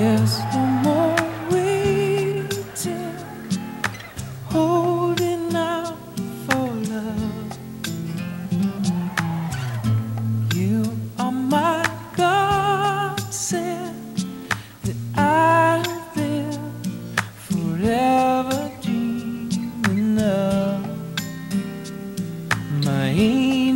There's no more waiting, holding out for love. You are my godsend that I've been forever dreaming of. My angel.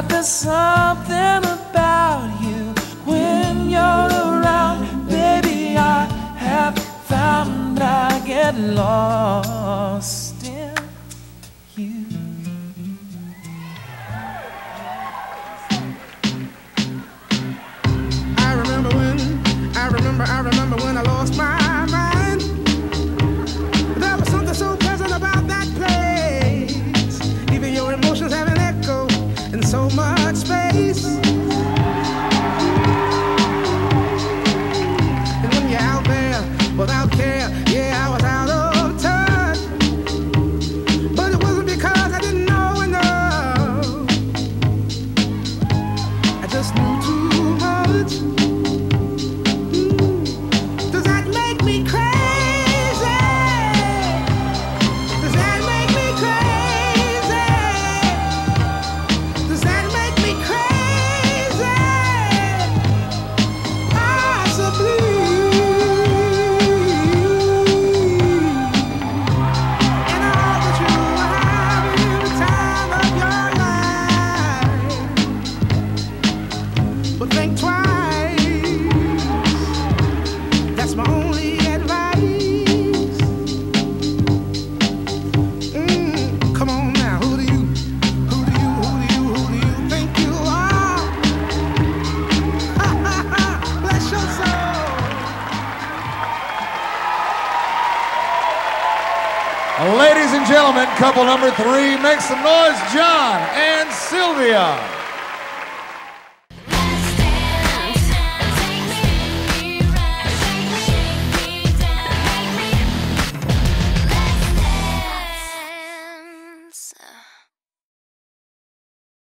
But there's something about you when you're around, baby. I have found I get lost so much space. And when you're out there without care, yeah, I was out of touch. But it wasn't because I didn't know enough. I just knew too much. Ladies and gentlemen, couple number three, make some noise, John and Sylvia.